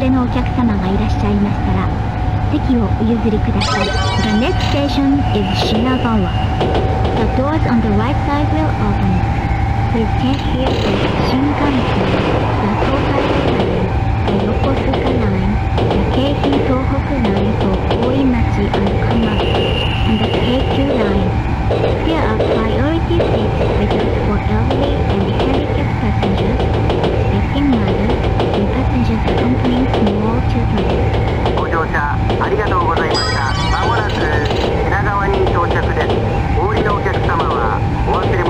れのお客様がいらっしゃいましたら席をお譲りください The next station is Shinagawa The doors on the right side will open Please change here for Shinkansen The Tokai Line The Yokosuka Line The Keihin Tohoku Line for Oimachi and Kama and the Keikyu Line There are priority seats reserved for elderly and handicapped passengers ご乗車ありがとうござい。ましたまもなく品川に到着ですお降りのお客様はお忘れ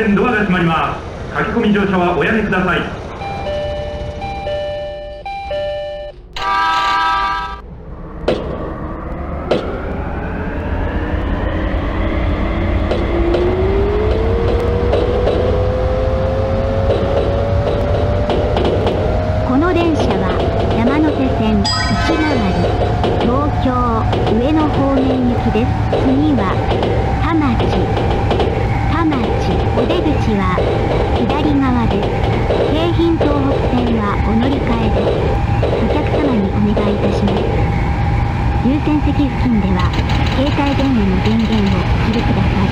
線ドアが閉まります。駆け込み乗車はおやめください。席付近では携帯電話の電源をお切りください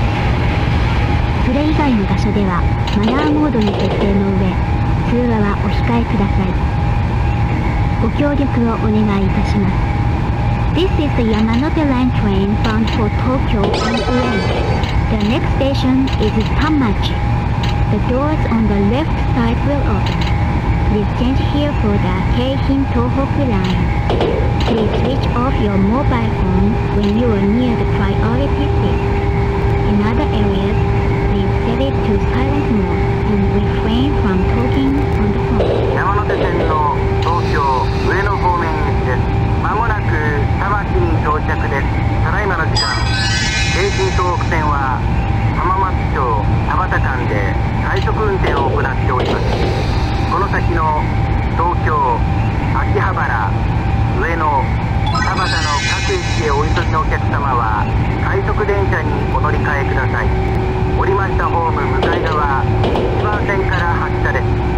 それ以外の場所ではマナーモードに設定の上通話はお控えくださいご協力をお願いいたします This is the Yamanote Line train bound for Tokyo and Ueno. The next station is Tamachi. The doors on the left side will open. Please change here for the Keihin Tohoku line. Please switch off your mobile phone when you are near the priority seat. In other areas, please set it to silent mode and refrain from talking on the phone. 山手線の東京上野方面行きですまもなく田町に到着ですただいまの時間京浜東北線は浜松町田端間で快速運転を行っておりますこの先の東京秋葉原上野田端の各駅へお急ぎのお客様は快速電車にお乗り換えください。降りましたホーム向かい側1番線から発車です。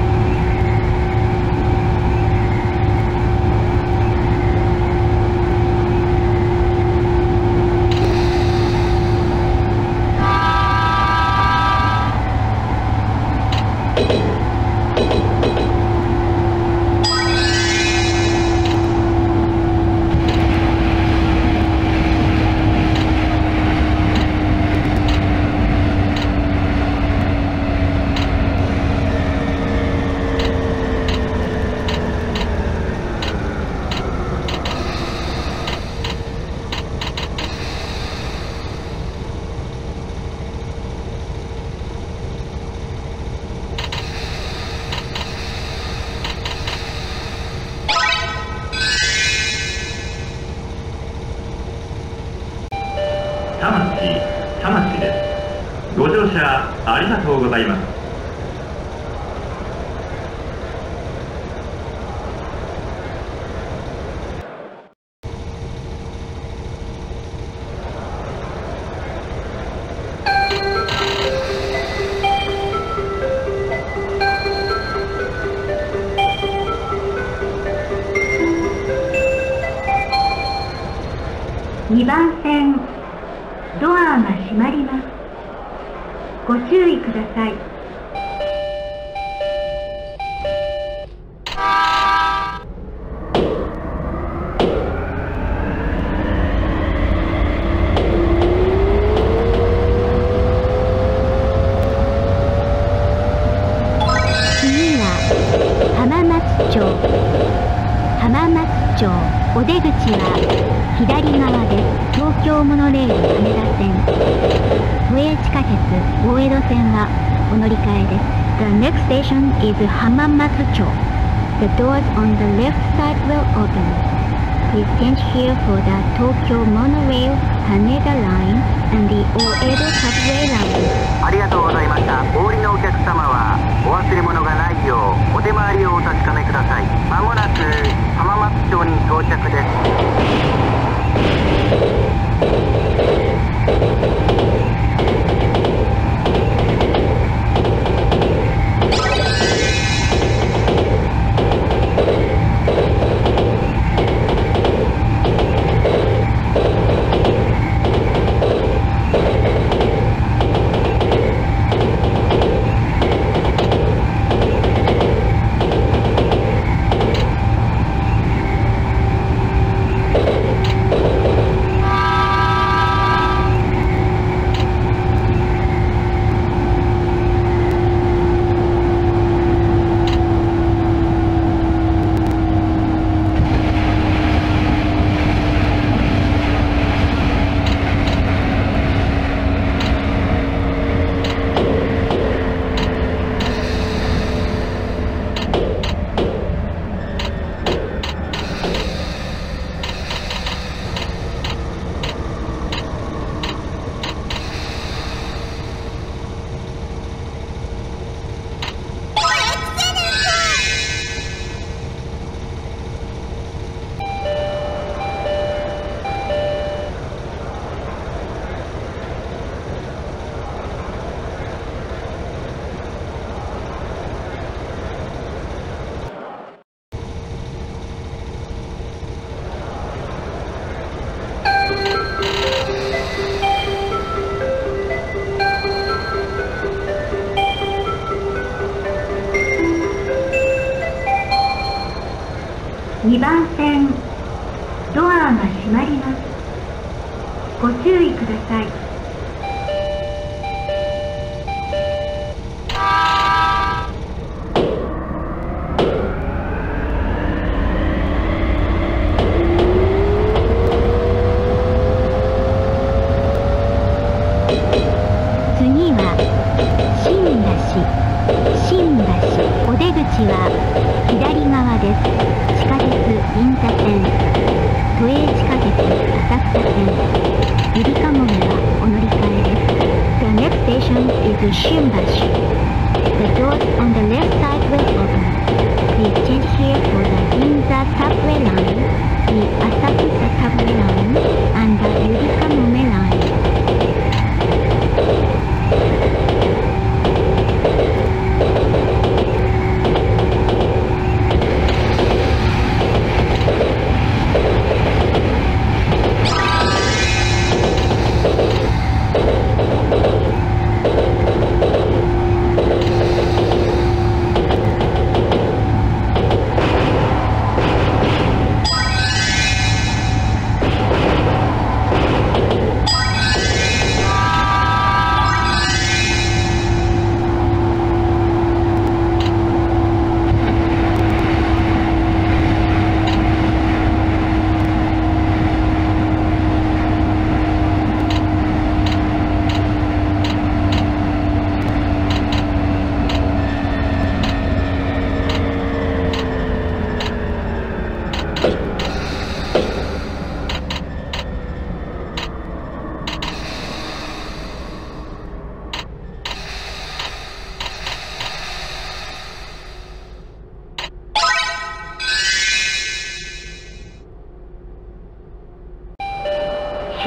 次は浜松町。浜松町お出口。station is Hamamatsu Cho. The doors on the left side will open. Please stand here for the Tokyo Monorail, Haneda Line, and the Oedo Subway Line. ありがとうございました。お降りのお客様は、お忘れ物がないよう、お手回りをお確かめください。まもなく、浜松町に到着です。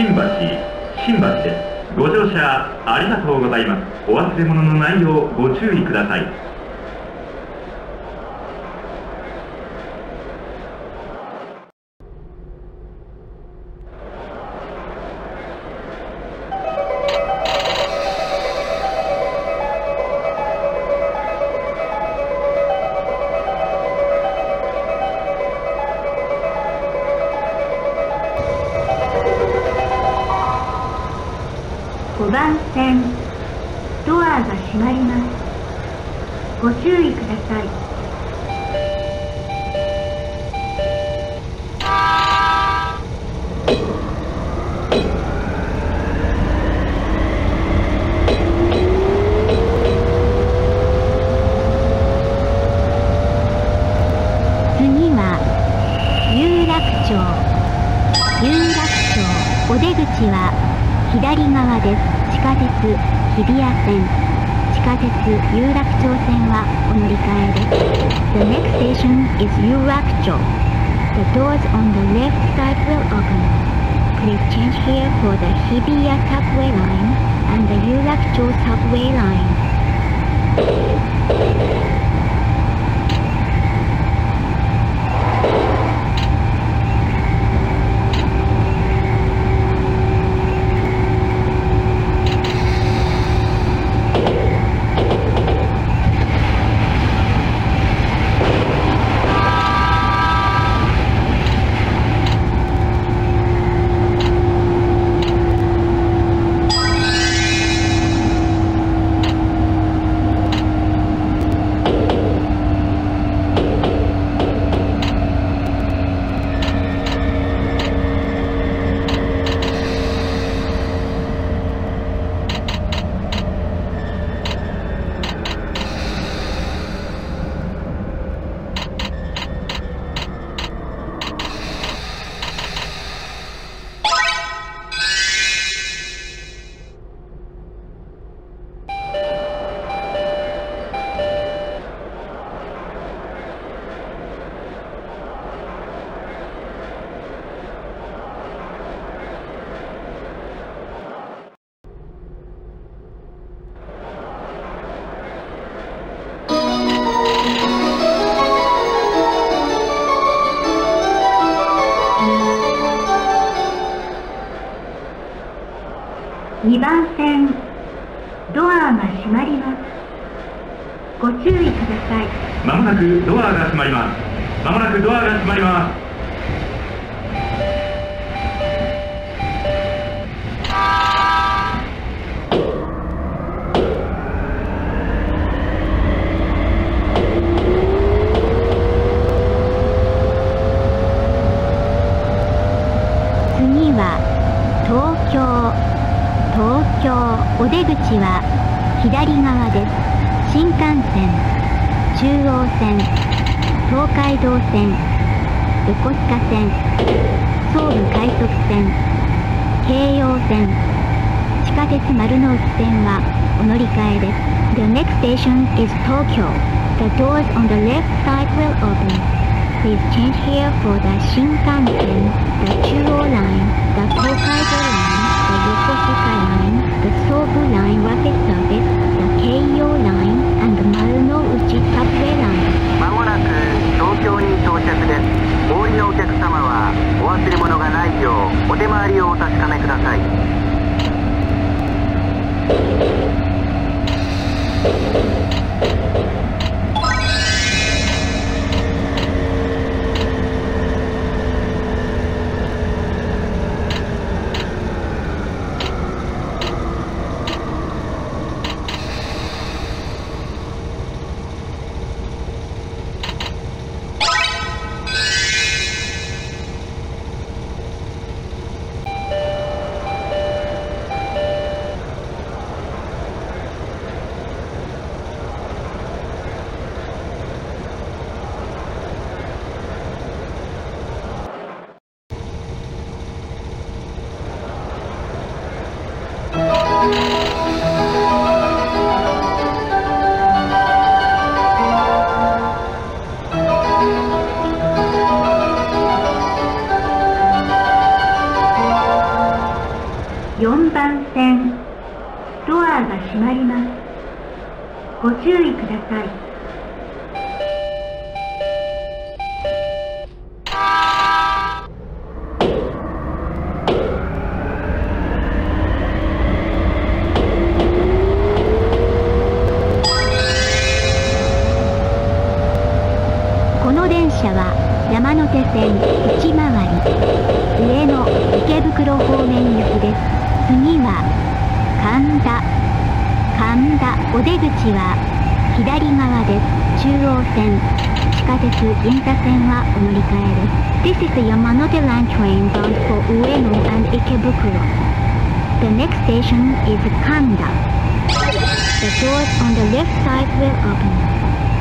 新橋新橋です。ご乗車ありがとうございます。お忘れ物のないようご注意ください。始まります次は東京東京お出口は左側です新幹線中央線東海道線横須賀線総武快速線京葉線地下鉄丸ノ内線はお乗り換えです The next station is Tokyo The doors on the left side will open Please change here for the Shinkansen, the Chuo line, the Tokaido line, the Yokosuka line, the Sobu line rapid service, the Keio line, and the Marunouchi subway line. まもなく東京に到着ですお降りのお客様はお忘れ物がないようお手回りをお確かめください Thank you.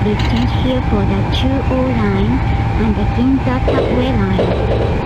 Please change here for the 2O line and the Ginza Subway line.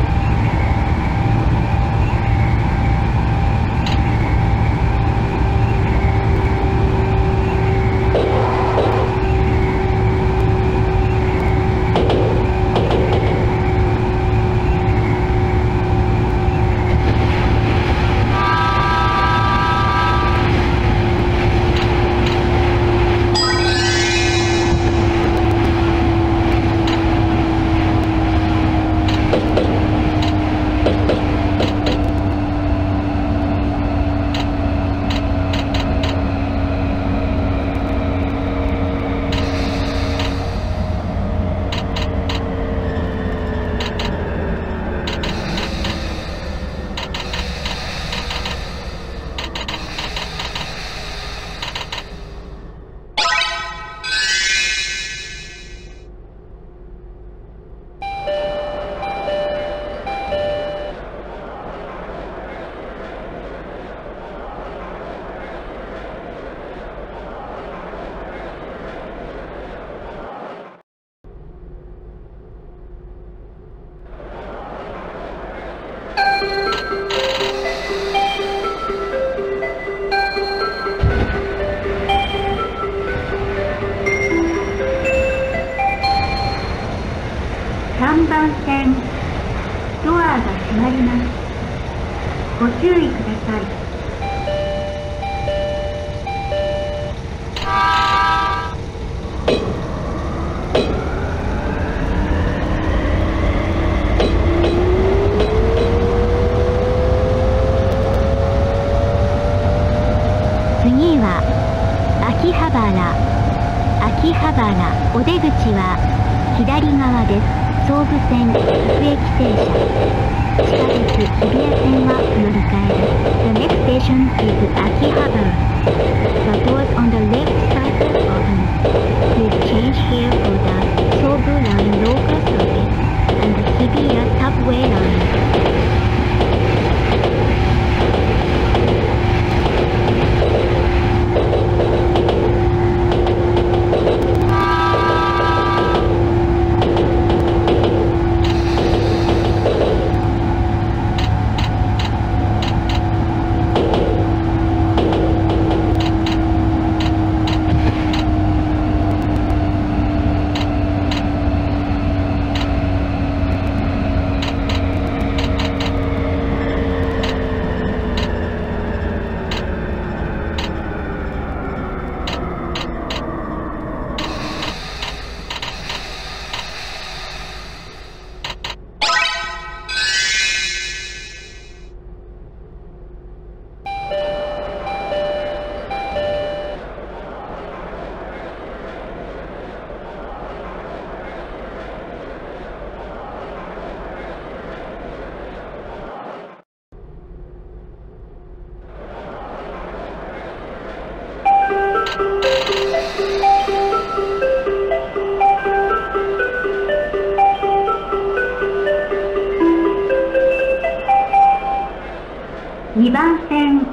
2番線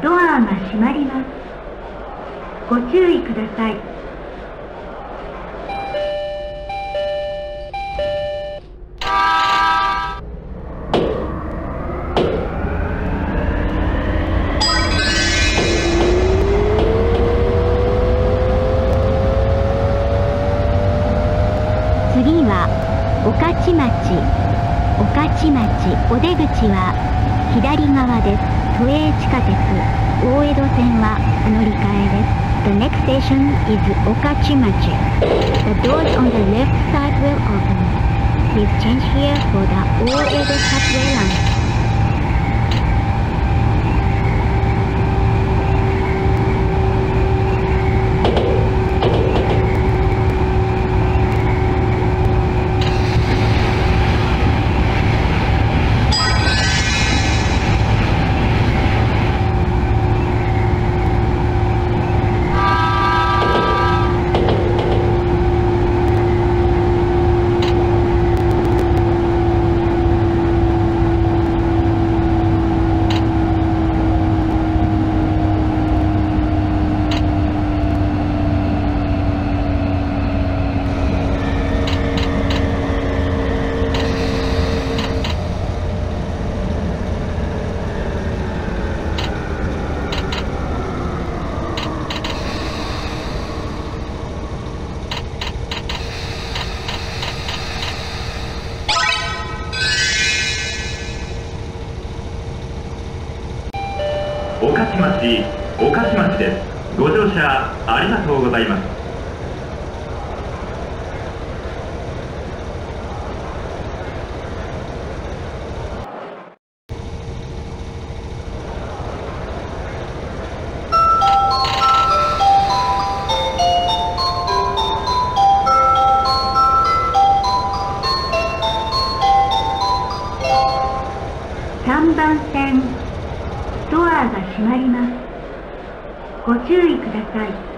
ドアが閉まります。ご注意ください。station is Okachimachi. The doors on the left side will open. Please change here for the all-able subway line. ご注意ください。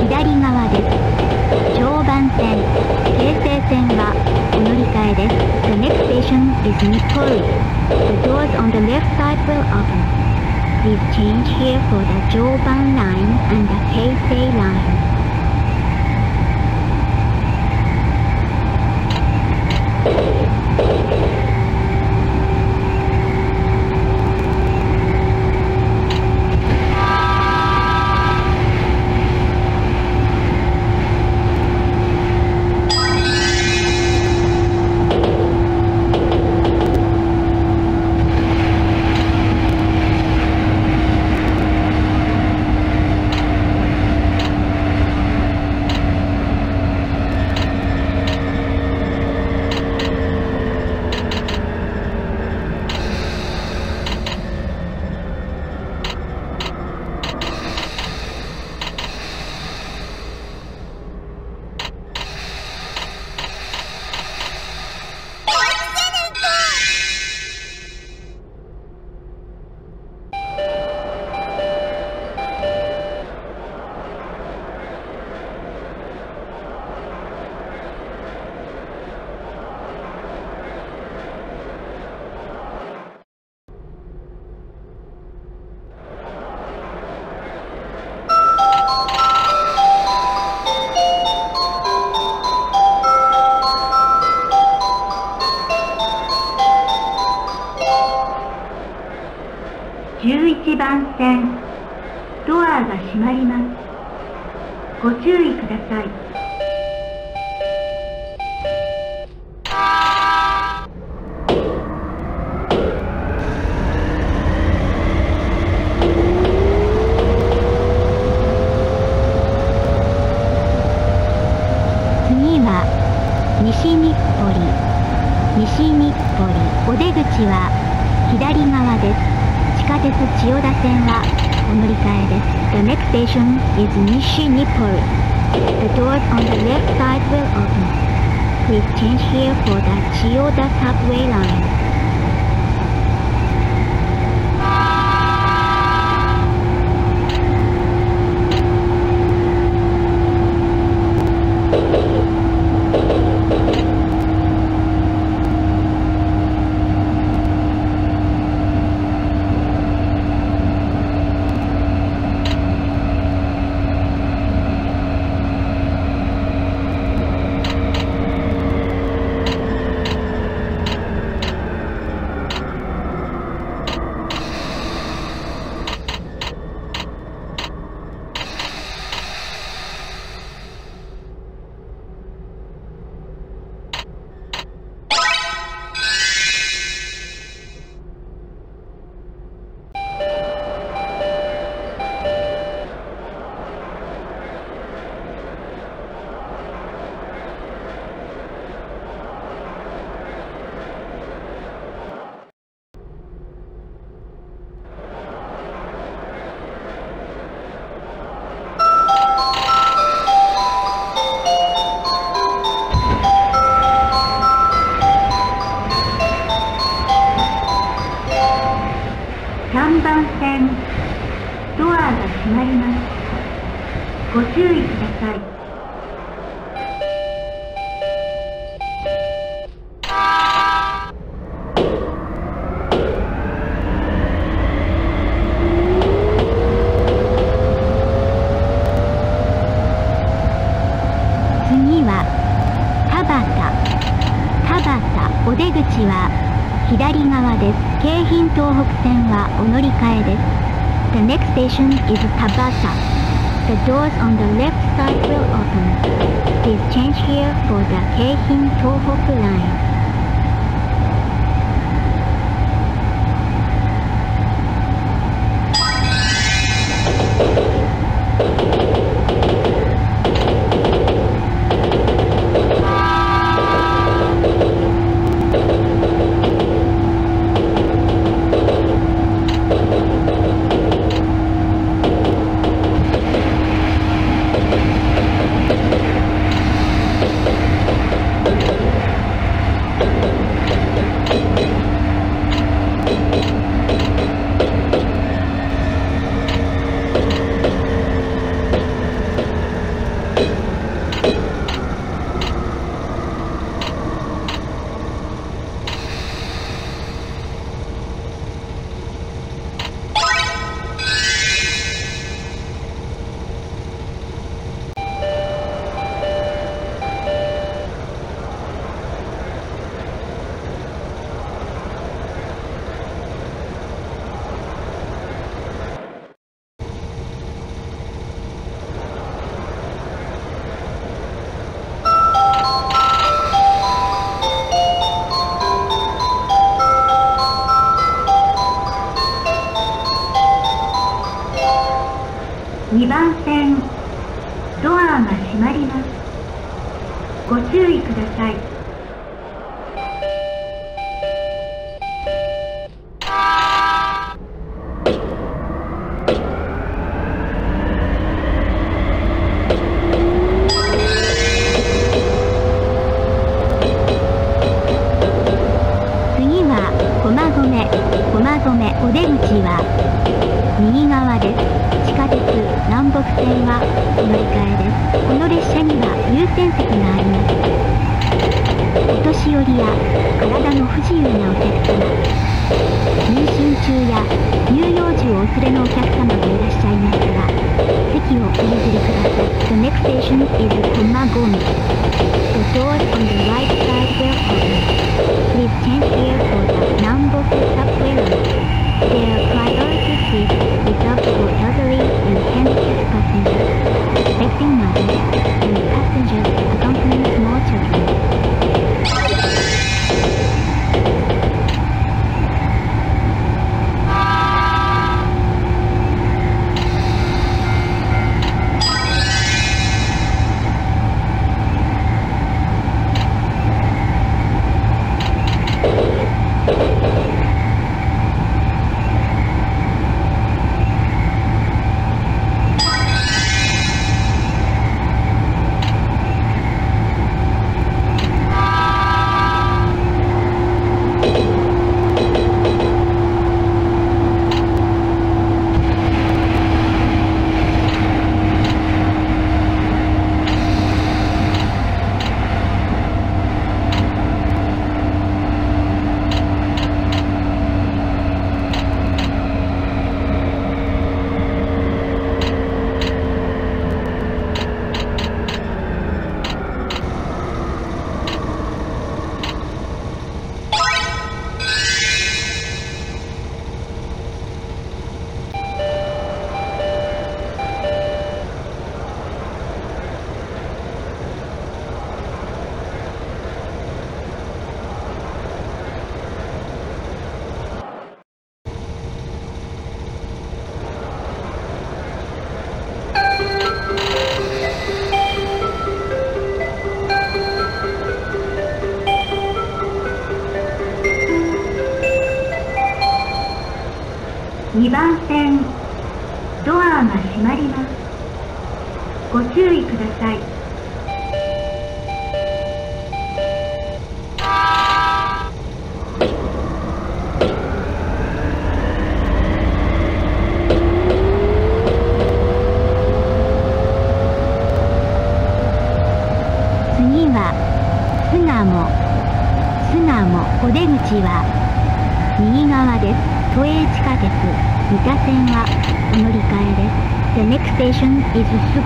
左側です常磐線京成線はお乗り換えです The next station is Nikkoi The doors on the left side will open Please change here for the 常磐 line and the 京成 line information is 1週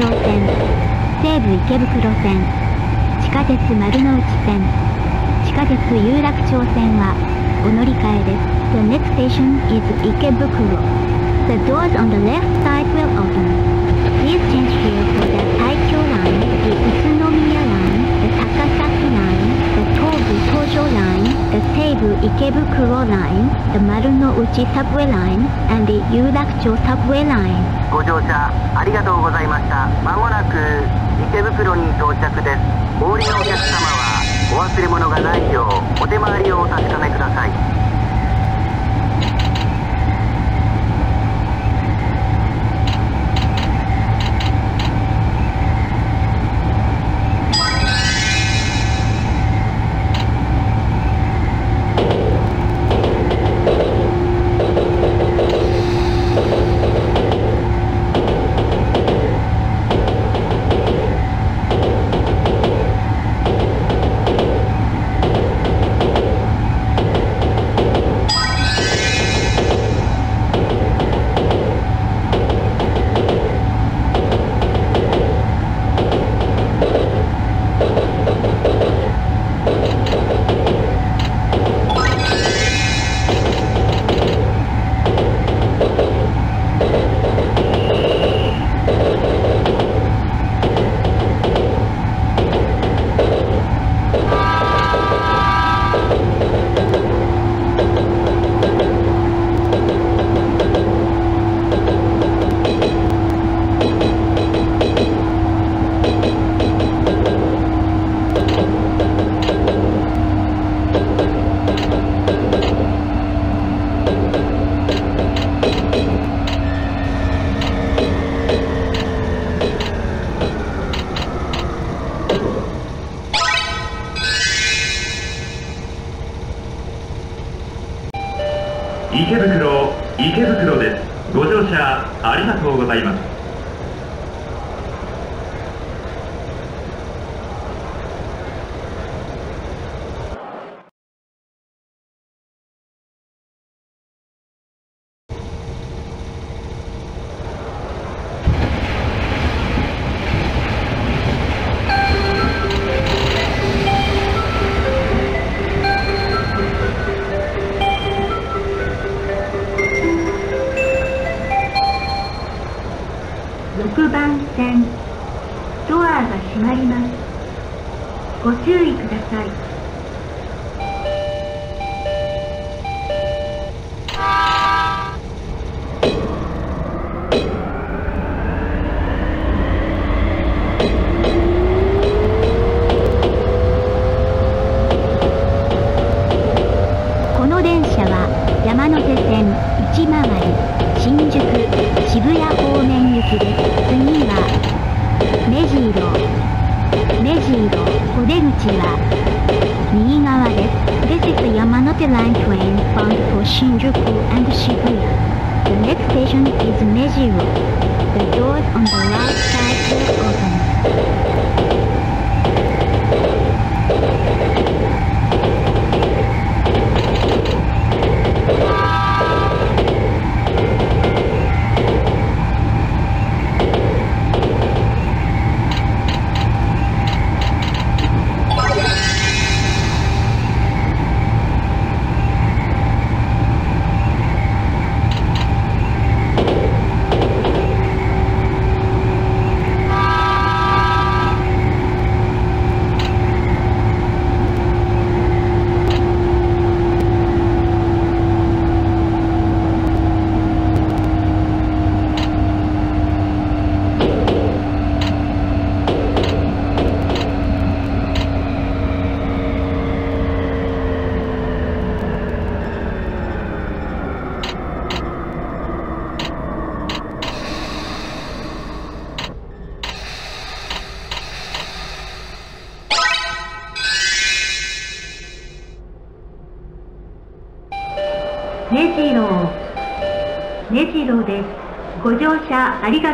東武東上線西武池袋線地下鉄丸の内線地下鉄有楽町線はお乗り換えです The next station is 池袋 The doors on the left side will open Please change here for the Taikyo line, the Utsunomiya line, the Takasaki line, the Tobu Tojo line, the Seibu Ikebukuro line, the Marunouchi subway line, and the Yurakucho subway line. ご乗車ありがとうございました。まもなく池袋に到着です。お降りのお客様はお忘れ物がないようお手回りをお確かめください。山手線内回り新宿渋谷方面行きです次は目白目白お出口は右側です This is the Yamanote Line train bound for Shinjuku and Shibuya The next station is Mejiro The doors on the right side will open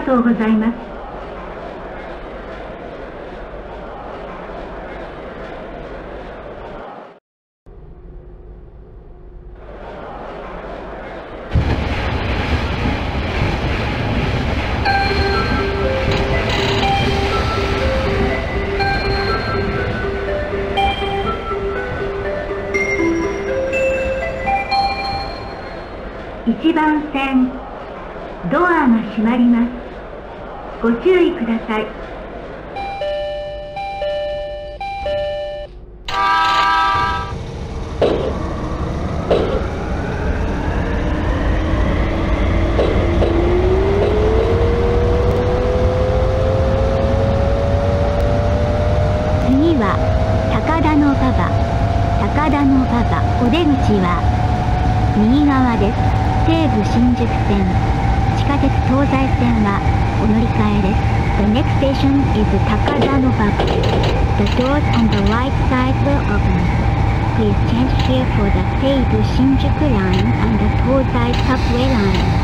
とうございます。次は高田馬場高田馬場お出口は右側です西武新宿線地下鉄東西線はお乗り換えです The next station is 高田馬場 The doors on the right side will open Please change here for the 西武新宿 line and the 東西 subway line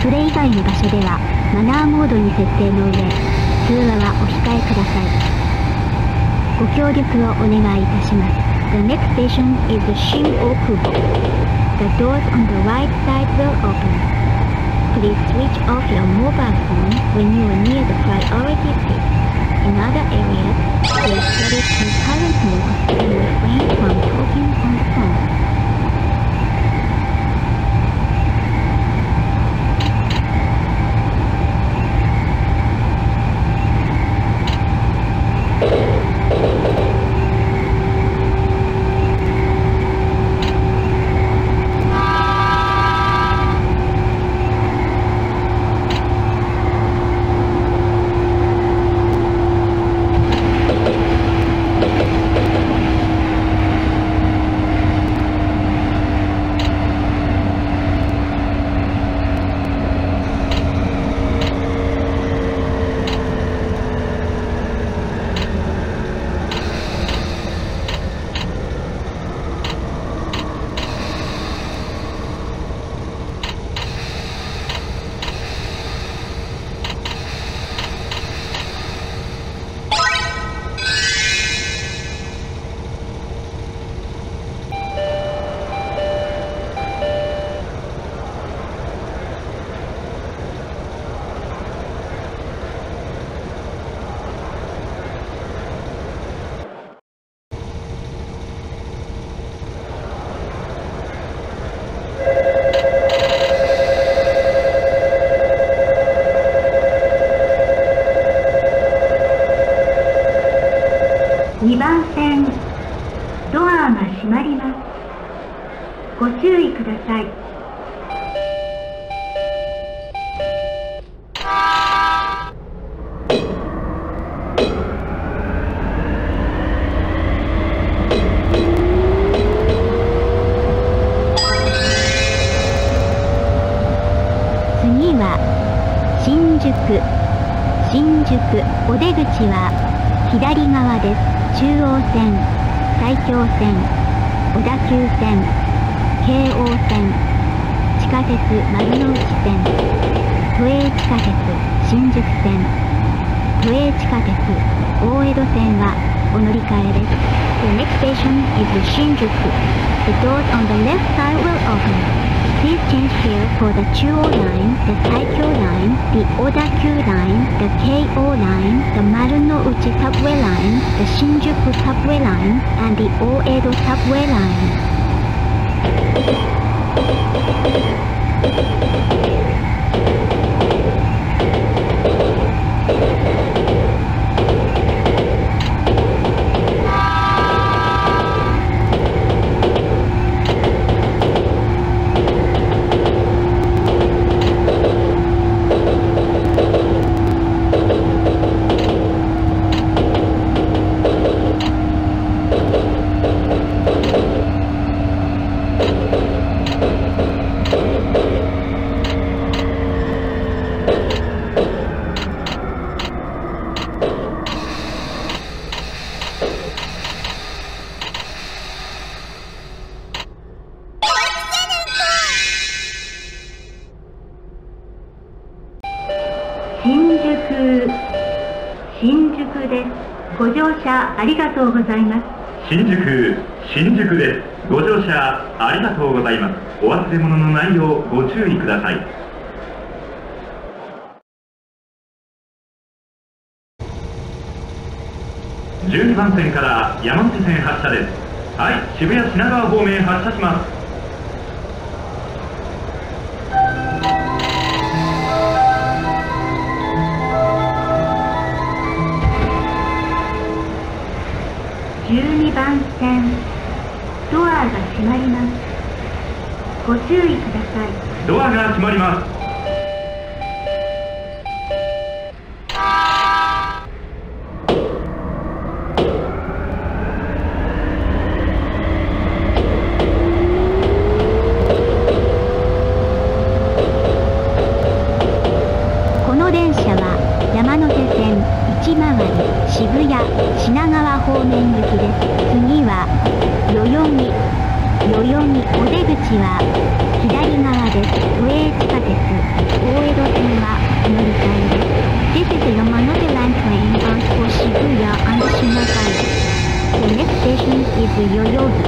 それ以外の場所ではマナーモードに設定の上通話はお控えくださいご協力をお願いいたします The next station is the Shin-Okubo. The doors on the right side will open. Please switch off your mobile phone when you are near the priority seat. In other areas, please set it to silent mode and refrain from talking on 中央線埼京線小田急線京王線地下鉄丸の内線都営地下鉄新宿線都営地下鉄大江戸線はお乗り換えです The next station 新宿 The doors on the. Please change here for the Chuo line, the Taikyo line, the Odakyu line, the KO line, the Marunouchi subway line, the Shinjuku subway line, and the Oedo subway line. とうございます。新宿新宿です。ご乗車ありがとうございます。お忘れ物のないようご注意ください。渋谷品川方面行きです次は代々木代々木お出口は左側です都営地下鉄大江戸線は乗り換えです This is Yamanote Line train bound for Shibuya and Shinagawa. The next station is Yoyogi.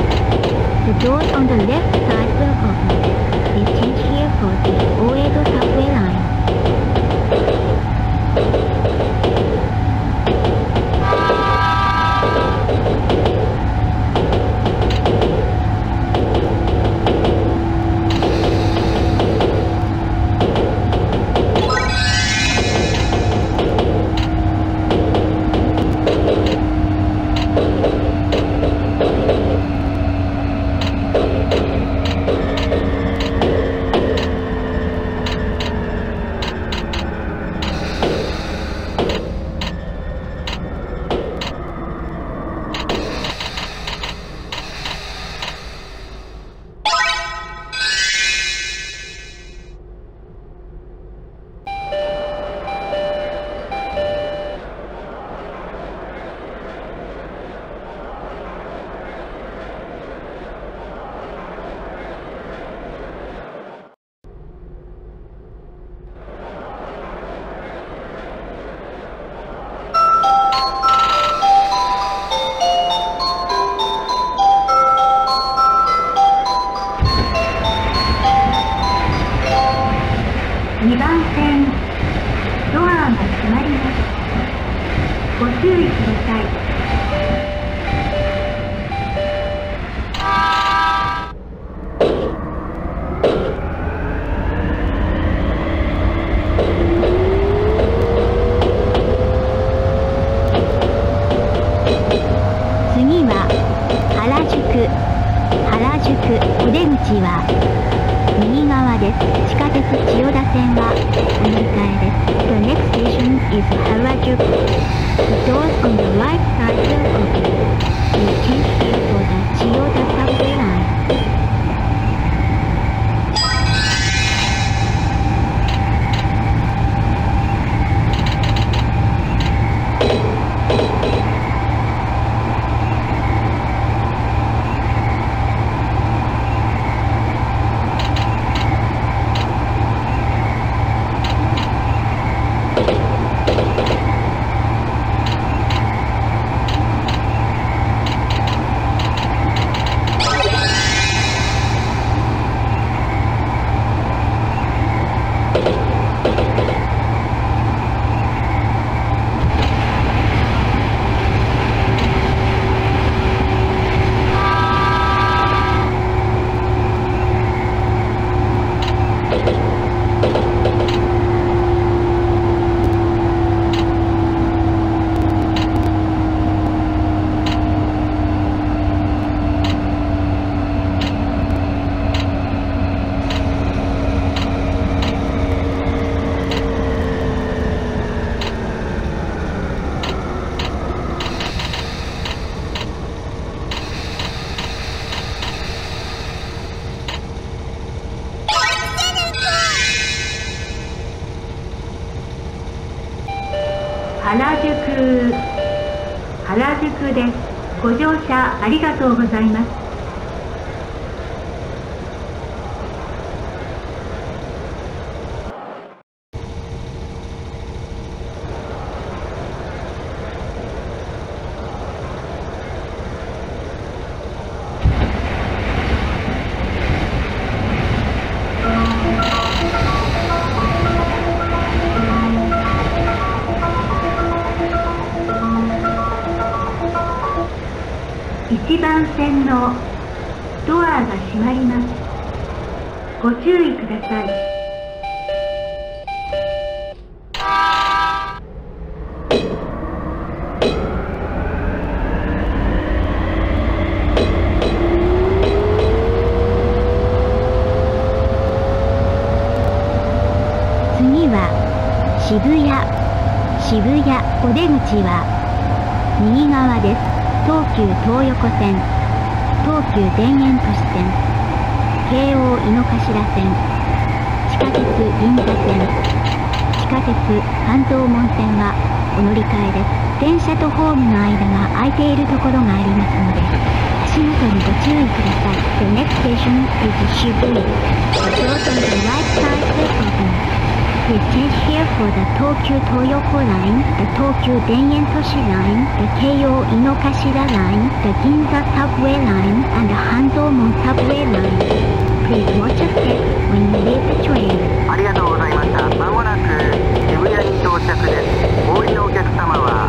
The doors on the left side will open. Please change here for the Oedo subway line. ありがとうございます。谷渋谷お出口は右側です。東急東横線東急田園都市線京王井の頭線地下鉄銀座線地下鉄半蔵門線はお乗り換えです。電車とホームの間が空いているところがありますので足元にご注意ください。The next station is 渋谷。The doors on the right side will open Please change here for the Tokyo Toyoko Line, the Tokyo Denyen Toshi Line, the Keio Inokashira Line, the Ginza Subway Line, and the Hanzomon Subway Line. Please watch your step when you leave the train. ありがとうございましたまもなく渋谷に到着ですお降りのお客様は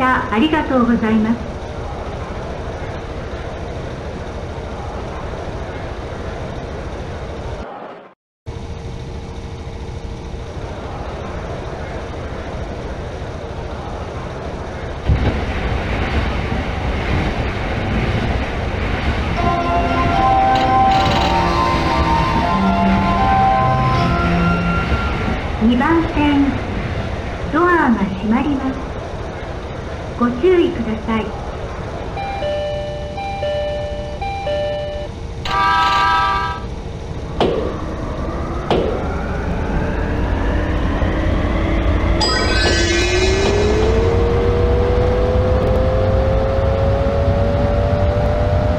車ありがとうございます2番線ドアが閉まりますご注意ください。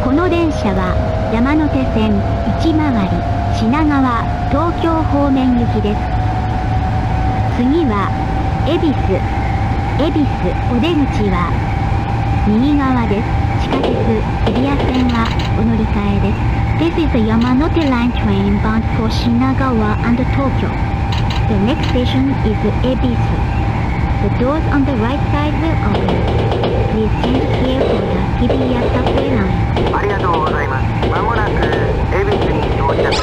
この電車は山手線内回り品川東京方面行きです。次は恵比寿。恵比寿お出口は右側です地下鉄日比谷線はお乗り換えです This is a Yamanote Line train bound for Shinagawa and Tokyo The next station is Ebisu The doors on the right side will open Please change here for the Hibiya subway line ありがとうございますまもなく恵比寿に到着です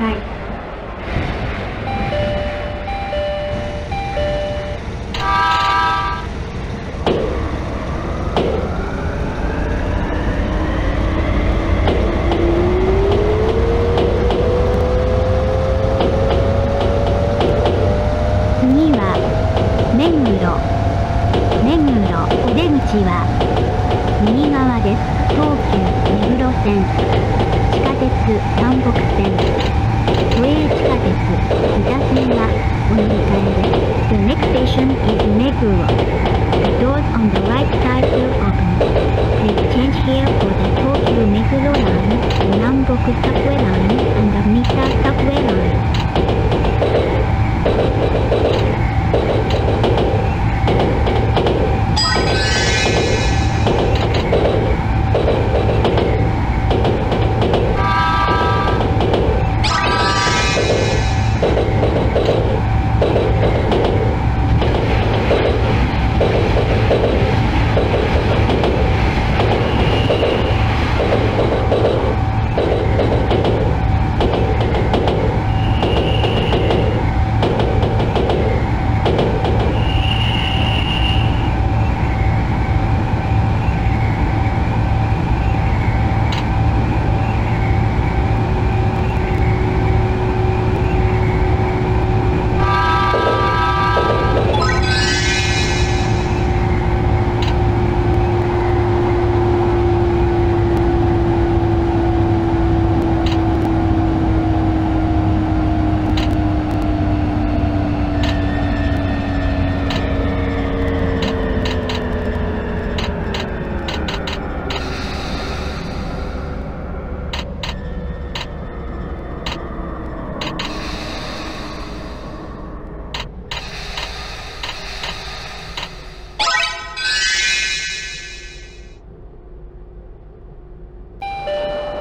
注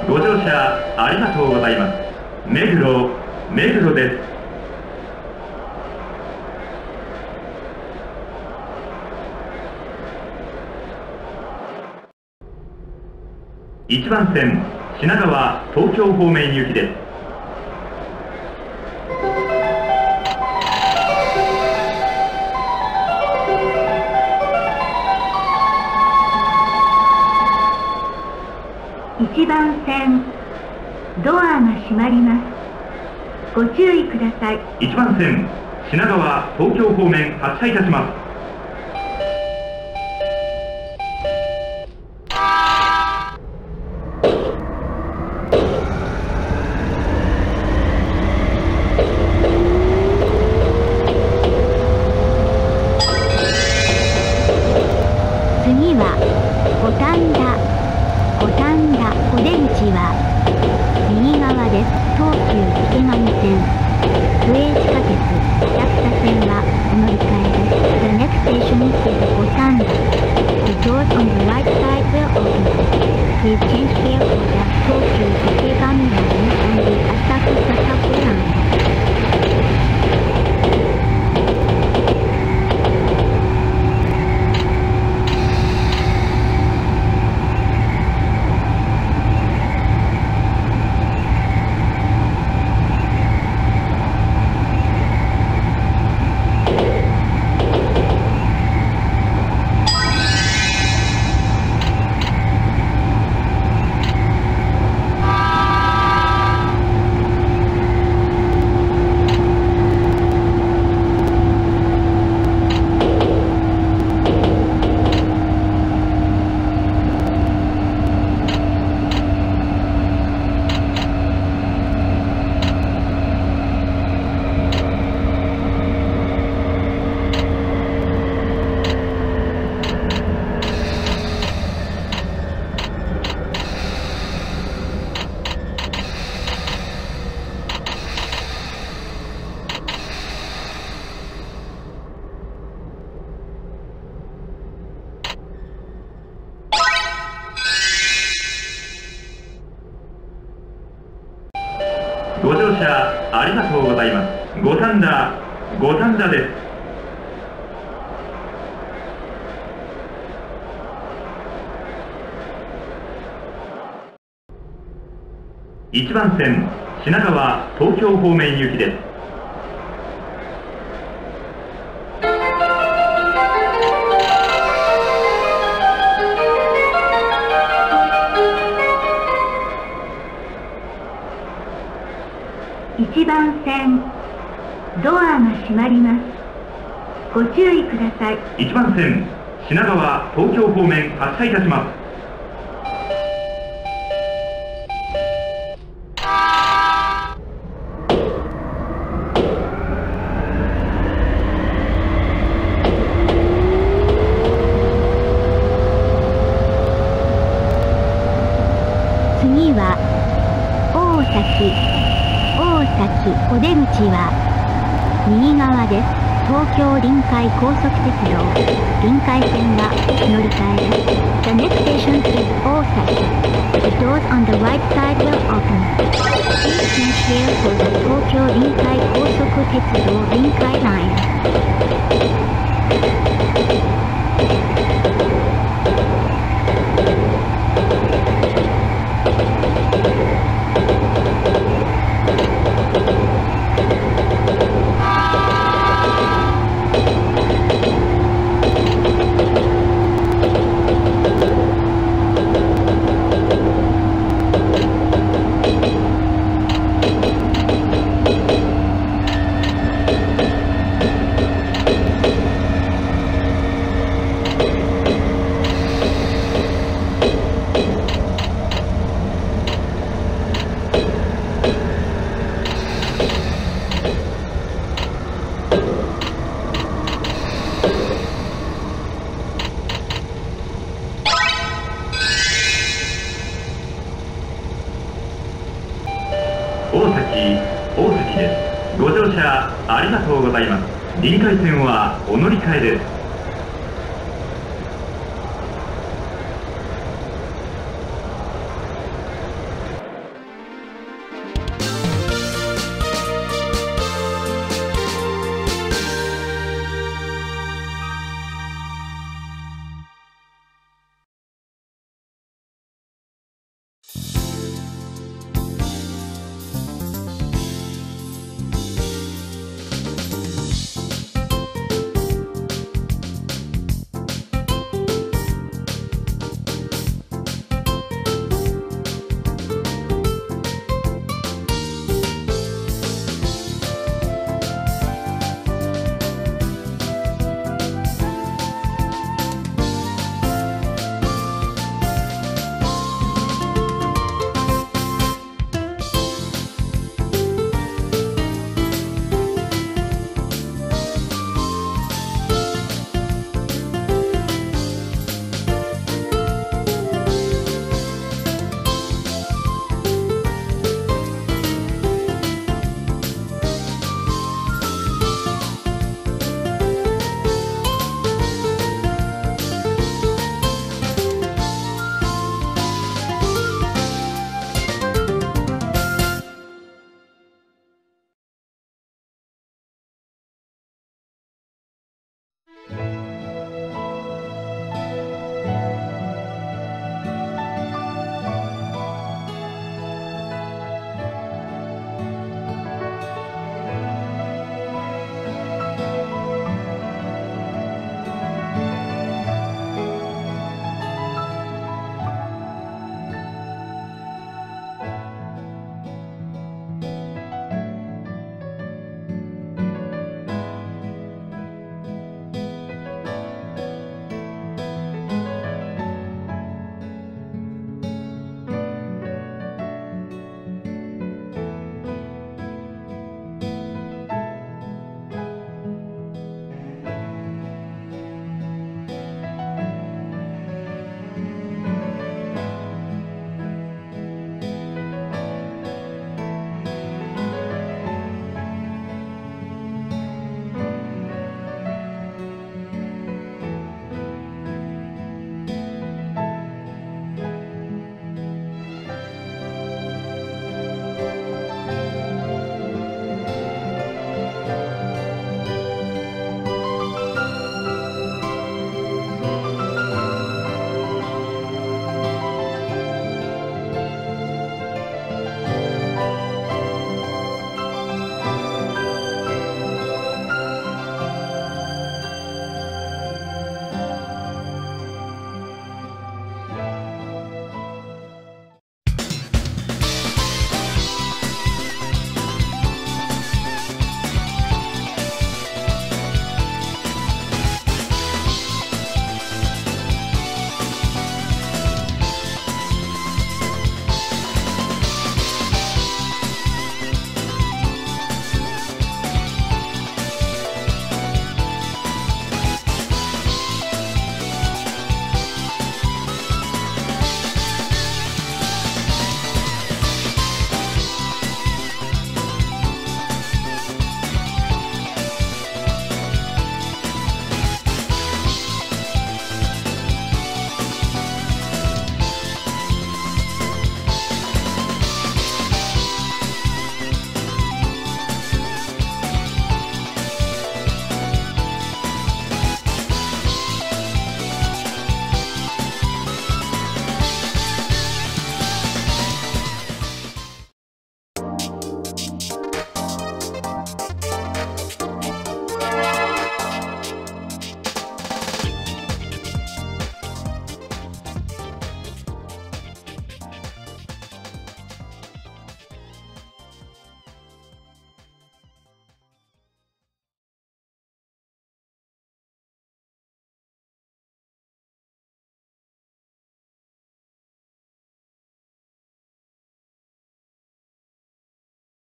ご乗車ありがとうございます。目黒目黒です。1番線品川東京方面行きです。線。ドアが閉まります。ご注意ください。1番線。品川東京方面発車いたします。車ありがとうございます。五反田五反田です。1番線品川東京方面行きです。1番線ドアが閉まります。ご注意ください。1番線品川東京方面発車いたします次は大崎大崎お出口は右側です東京臨海高速鉄道臨海線が乗り換えです The next station is Osaka The doors on the right side will open Please stand here for the 東京臨海高速鉄道臨海 line 大崎大崎です。ご乗車ありがとうございます。臨海線はお乗り換えです。